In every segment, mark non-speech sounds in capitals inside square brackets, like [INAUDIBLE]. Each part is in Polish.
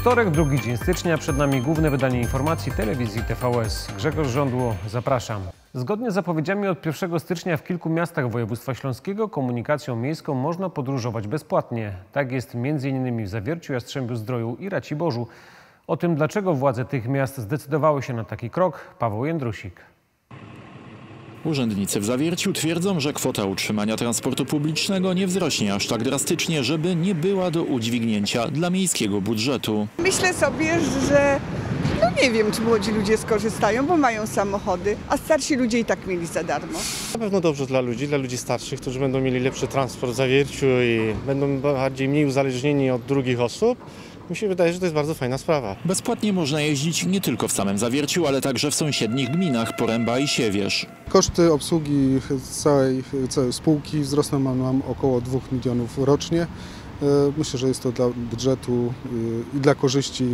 Wtorek, drugi dzień stycznia, przed nami główne wydanie informacji telewizji TVS. Grzegorz Żądło, zapraszam. Zgodnie z zapowiedziami od 1 stycznia w kilku miastach województwa śląskiego komunikacją miejską można podróżować bezpłatnie. Tak jest m.in. w Zawierciu, Jastrzębiu Zdroju i Raciborzu. O tym, dlaczego władze tych miast zdecydowały się na taki krok, Paweł Jędrusik. Urzędnicy w Zawierciu twierdzą, że kwota utrzymania transportu publicznego nie wzrośnie aż tak drastycznie, żeby nie była do udźwignięcia dla miejskiego budżetu. Myślę sobie, że no nie wiem, czy młodzi ludzie skorzystają, bo mają samochody, a starsi ludzie i tak mieli za darmo. Na pewno dobrze dla ludzi, dla ludzi starszych, którzy będą mieli lepszy transport w Zawierciu i będą bardziej mniej uzależnieni od drugich osób. Mi się wydaje, że to jest bardzo fajna sprawa. Bezpłatnie można jeździć nie tylko w samym Zawierciu, ale także w sąsiednich gminach Poręba i Siewierz. Koszty obsługi całej, całej spółki wzrosną nam około 2 milionów rocznie. E, Myślę, że jest to dla budżetu e, i dla korzyści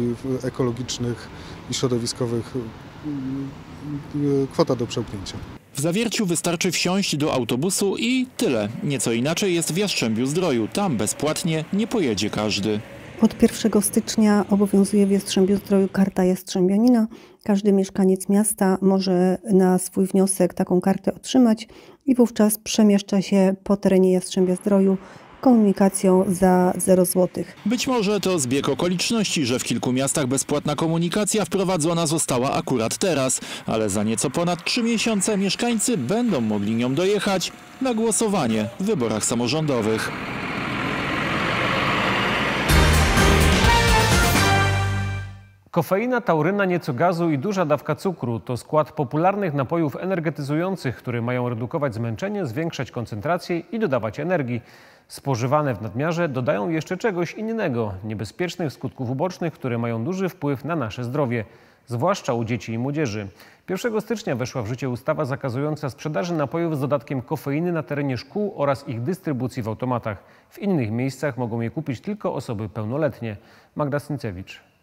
ekologicznych i środowiskowych e, kwota do przełknięcia. W Zawierciu wystarczy wsiąść do autobusu i tyle. Nieco inaczej jest w Jastrzębiu Zdroju. Tam bezpłatnie nie pojedzie każdy. Od 1 stycznia obowiązuje w Jastrzębiu Zdroju karta Jastrzębianina. Każdy mieszkaniec miasta może na swój wniosek taką kartę otrzymać i wówczas przemieszcza się po terenie Jastrzębia Zdroju komunikacją za 0 zł. Być może to zbieg okoliczności, że w kilku miastach bezpłatna komunikacja wprowadzona została akurat teraz, ale za nieco ponad trzy miesiące mieszkańcy będą mogli nią dojechać na głosowanie w wyborach samorządowych. Kofeina, tauryna, nieco gazu i duża dawka cukru to skład popularnych napojów energetyzujących, które mają redukować zmęczenie, zwiększać koncentrację i dodawać energii. Spożywane w nadmiarze dodają jeszcze czegoś innego, niebezpiecznych skutków ubocznych, które mają duży wpływ na nasze zdrowie, zwłaszcza u dzieci i młodzieży. 1 stycznia weszła w życie ustawa zakazująca sprzedaży napojów z dodatkiem kofeiny na terenie szkół oraz ich dystrybucji w automatach. W innych miejscach mogą je kupić tylko osoby pełnoletnie. Magda Syncewicz.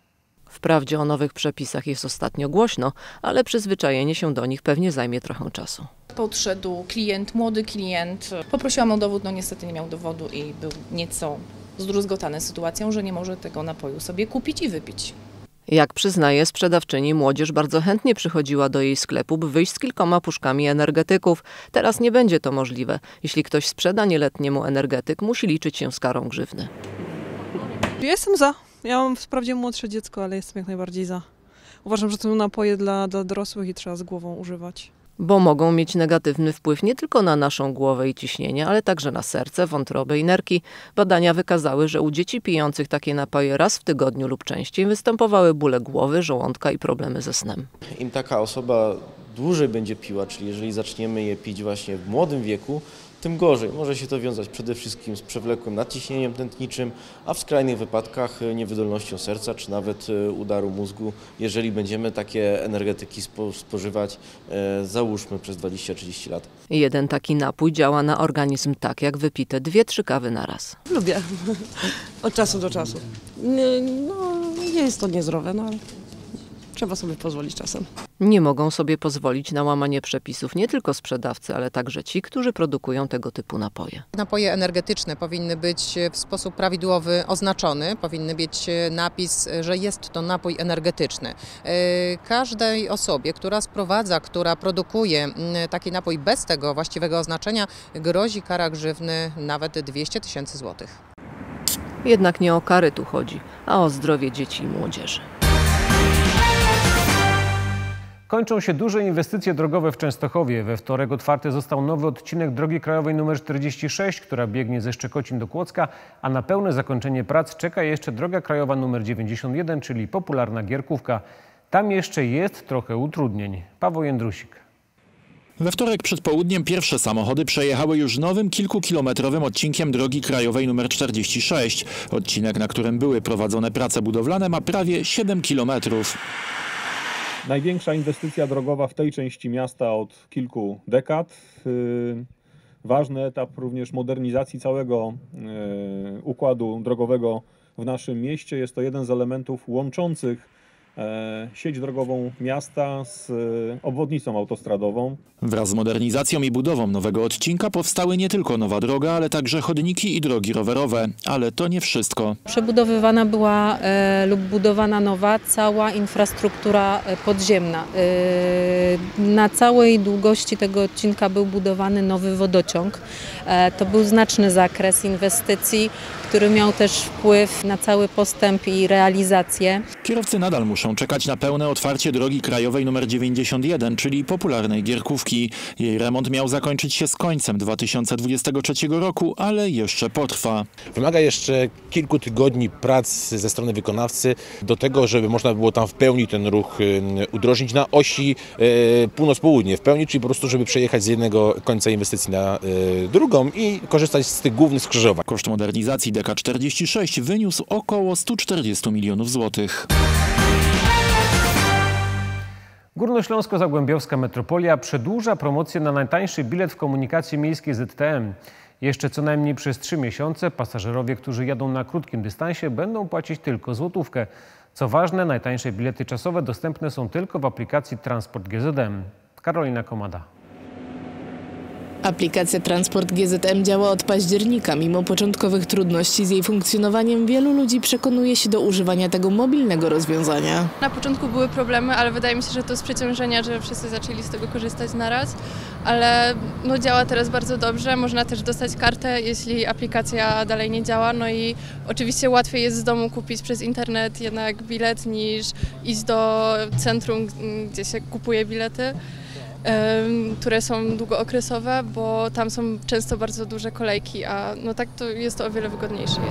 Wprawdzie o nowych przepisach jest ostatnio głośno, ale przyzwyczajenie się do nich pewnie zajmie trochę czasu. Podszedł klient, młody klient. Poprosiłam o dowód, no niestety nie miał dowodu i był nieco zdruzgotany sytuacją, że nie może tego napoju sobie kupić i wypić. Jak przyznaje sprzedawczyni, młodzież bardzo chętnie przychodziła do jej sklepu, by wyjść z kilkoma puszkami energetyków. Teraz nie będzie to możliwe. Jeśli ktoś sprzeda nieletniemu energetyk, musi liczyć się z karą grzywny. Ja jestem za. Ja mam wprawdzie młodsze dziecko, ale jestem jak najbardziej za. Uważam, że to są napoje dla, dla dorosłych i trzeba z głową używać. Bo mogą mieć negatywny wpływ nie tylko na naszą głowę i ciśnienie, ale także na serce, wątrobę i nerki. Badania wykazały, że u dzieci pijących takie napoje raz w tygodniu lub częściej występowały bóle głowy, żołądka i problemy ze snem. Im taka osoba dłużej będzie piła, czyli jeżeli zaczniemy je pić właśnie w młodym wieku, tym gorzej. Może się to wiązać przede wszystkim z przewlekłym nadciśnieniem tętniczym, a w skrajnych wypadkach niewydolnością serca czy nawet e, udaru mózgu, jeżeli będziemy takie energetyki spo, spożywać, e, załóżmy przez 20-30 lat. Jeden taki napój działa na organizm tak, jak wypite dwie, trzy kawy na raz. Lubię. [LAUGHS] Od czasu do czasu. Nie, no, nie jest to niezdrowe, no ale trzeba sobie pozwolić czasem. Nie mogą sobie pozwolić na łamanie przepisów nie tylko sprzedawcy, ale także ci, którzy produkują tego typu napoje. Napoje energetyczne powinny być w sposób prawidłowy oznaczony, powinny być napis, że jest to napój energetyczny. Każdej osobie, która sprowadza, która produkuje taki napój bez tego właściwego oznaczenia, grozi kara grzywny nawet 200 tysięcy złotych. Jednak nie o kary tu chodzi, a o zdrowie dzieci i młodzieży. Kończą się duże inwestycje drogowe w Częstochowie. We wtorek otwarty został nowy odcinek drogi krajowej nr 46, która biegnie ze Szczekocin do Kłodzka, a na pełne zakończenie prac czeka jeszcze droga krajowa nr 91, czyli popularna Gierkówka. Tam jeszcze jest trochę utrudnień. Paweł Jędrusik. We wtorek przed południem pierwsze samochody przejechały już nowym kilkukilometrowym odcinkiem drogi krajowej nr 46. Odcinek, na którym były prowadzone prace budowlane ma prawie 7 kilometrów. Największa inwestycja drogowa w tej części miasta od kilku dekad. Ważny etap również modernizacji całego układu drogowego w naszym mieście. Jest to jeden z elementów łączących sieć drogową miasta z e, obwodnicą autostradową. Wraz z modernizacją i budową nowego odcinka powstały nie tylko nowa droga, ale także chodniki i drogi rowerowe. Ale to nie wszystko. Przebudowywana była e, lub budowana nowa cała infrastruktura e, podziemna. E, na całej długości tego odcinka był budowany nowy wodociąg. E, to był znaczny zakres inwestycji, który miał też wpływ na cały postęp i realizację. Kierowcy nadal muszą czekać na pełne otwarcie drogi krajowej nr 91, czyli popularnej Gierkówki. Jej remont miał zakończyć się z końcem 2023 roku, ale jeszcze potrwa. Wymaga jeszcze kilku tygodni prac ze strony wykonawcy do tego, żeby można było tam w pełni ten ruch y, udrożnić na osi y, północ-południe, w pełni, czyli po prostu, żeby przejechać z jednego końca inwestycji na y, drugą i korzystać z tych głównych skrzyżowań. Koszt modernizacji DK46 wyniósł około 140 milionów złotych. Górnośląsko-Zagłębiowska Metropolia przedłuża promocję na najtańszy bilet w komunikacji miejskiej ZTM. Jeszcze co najmniej przez trzy miesiące pasażerowie, którzy jadą na krótkim dystansie będą płacić tylko złotówkę. Co ważne, najtańsze bilety czasowe dostępne są tylko w aplikacji Transport GZM. Karolina Komada. Aplikacja Transport GZM działa od października. Mimo początkowych trudności z jej funkcjonowaniem, wielu ludzi przekonuje się do używania tego mobilnego rozwiązania. Na początku były problemy, ale wydaje mi się, że to z przeciążenia, że wszyscy zaczęli z tego korzystać naraz, ale no, działa teraz bardzo dobrze. Można też dostać kartę, jeśli aplikacja dalej nie działa. No i oczywiście łatwiej jest z domu kupić przez internet jednak bilet niż iść do centrum, gdzie się kupuje bilety które są długookresowe, bo tam są często bardzo duże kolejki, a no tak to jest to o wiele wygodniejsze.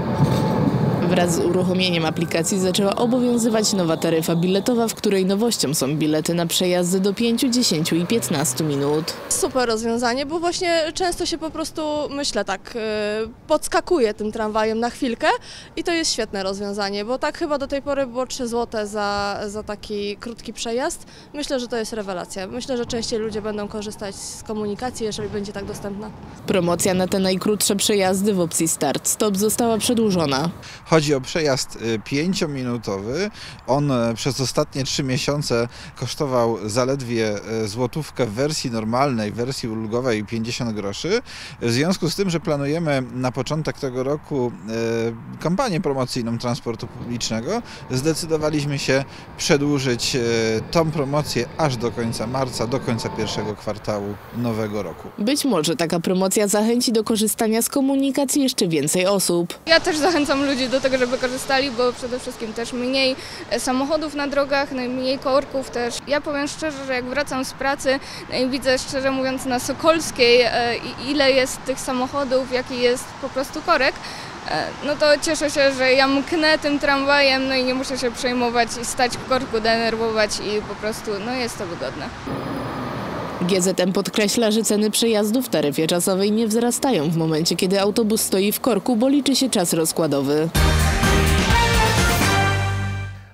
Wraz z uruchomieniem aplikacji zaczęła obowiązywać nowa taryfa biletowa, w której nowością są bilety na przejazdy do 5, 10 i 15 minut. Super rozwiązanie, bo właśnie często się po prostu, myślę tak, podskakuje tym tramwajem na chwilkę i to jest świetne rozwiązanie, bo tak chyba do tej pory było 3 zł za, za taki krótki przejazd. Myślę, że to jest rewelacja. Myślę, że częściej ludzie będą korzystać z komunikacji, jeżeli będzie tak dostępna. Promocja na te najkrótsze przejazdy w opcji start-stop została przedłużona. Chodzi o przejazd pięciominutowy. On przez ostatnie trzy miesiące kosztował zaledwie złotówkę w wersji normalnej, w wersji ulgowej 50 groszy. W związku z tym, że planujemy na początek tego roku kampanię promocyjną transportu publicznego, zdecydowaliśmy się przedłużyć tą promocję aż do końca marca, do końca pierwszego kwartału nowego roku. Być może taka promocja zachęci do korzystania z komunikacji jeszcze więcej osób. Ja też zachęcam ludzi do tego, żeby korzystali, bo przede wszystkim też mniej samochodów na drogach, no mniej korków też. Ja powiem szczerze, że jak wracam z pracy no i widzę szczerze mówiąc na Sokolskiej ile jest tych samochodów, jaki jest po prostu korek, no to cieszę się, że ja mknę tym tramwajem, no i nie muszę się przejmować i stać w korku, denerwować i po prostu, no jest to wygodne. GZM podkreśla, że ceny przejazdów w taryfie czasowej nie wzrastają w momencie, kiedy autobus stoi w korku, bo liczy się czas rozkładowy.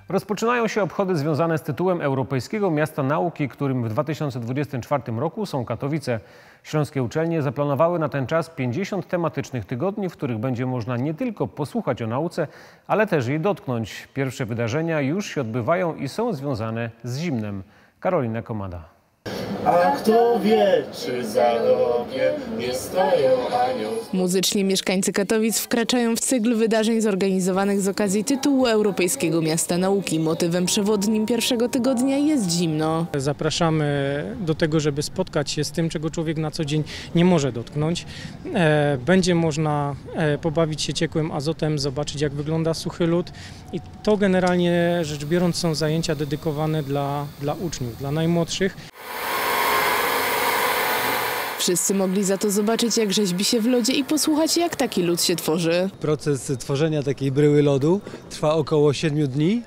Rozpoczynają się obchody związane z tytułem Europejskiego Miasta Nauki, którym w 2024 roku są Katowice. Śląskie uczelnie zaplanowały na ten czas 50 tematycznych tygodni, w których będzie można nie tylko posłuchać o nauce, ale też jej dotknąć. Pierwsze wydarzenia już się odbywają i są związane z zimnem. Karolina Komada. A kto wie, czy za rogiem nie stoją anioł. Muzycznie mieszkańcy Katowic wkraczają w cykl wydarzeń zorganizowanych z okazji tytułu Europejskiego Miasta Nauki. Motywem przewodnim pierwszego tygodnia jest zimno. Zapraszamy do tego, żeby spotkać się z tym, czego człowiek na co dzień nie może dotknąć. E, Będzie można e, pobawić się ciekłym azotem, zobaczyć jak wygląda suchy lód i to generalnie rzecz biorąc są zajęcia dedykowane dla, dla uczniów, dla najmłodszych. Wszyscy mogli za to zobaczyć, jak rzeźbi się w lodzie i posłuchać, jak taki lód się tworzy. Proces tworzenia takiej bryły lodu trwa około 7 dni.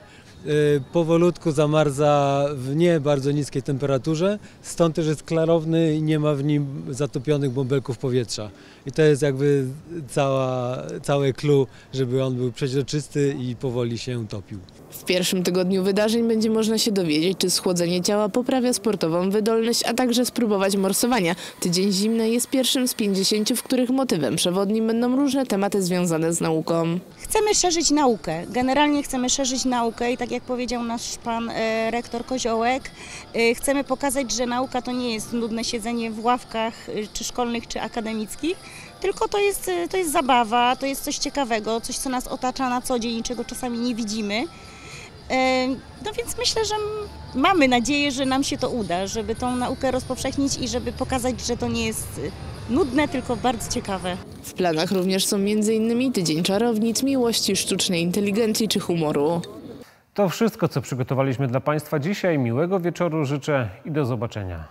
Y, Powolutku zamarza w nie bardzo niskiej temperaturze, stąd też jest klarowny i nie ma w nim zatopionych bąbelków powietrza. I to jest jakby cała, całe clue, żeby on był przeźroczysty i powoli się topił. W pierwszym tygodniu wydarzeń będzie można się dowiedzieć, czy schłodzenie ciała poprawia sportową wydolność, a także spróbować morsowania. Tydzień zimny jest pierwszym z 50, w których motywem przewodnim będą różne tematy związane z nauką. Chcemy szerzyć naukę. Generalnie chcemy szerzyć naukę i tak jak powiedział nasz pan e, rektor Koziołek, e, chcemy pokazać, że nauka to nie jest nudne siedzenie w ławkach e, czy szkolnych, czy akademickich, tylko to jest, to jest zabawa, to jest coś ciekawego, coś, co nas otacza na co dzień, czego czasami nie widzimy. No więc myślę, że mamy nadzieję, że nam się to uda, żeby tą naukę rozpowszechnić i żeby pokazać, że to nie jest nudne, tylko bardzo ciekawe. W planach również są m.in. Tydzień Czarownic, Miłości, Sztucznej Inteligencji czy Humoru. To wszystko, co przygotowaliśmy dla Państwa dzisiaj. Miłego wieczoru życzę i do zobaczenia.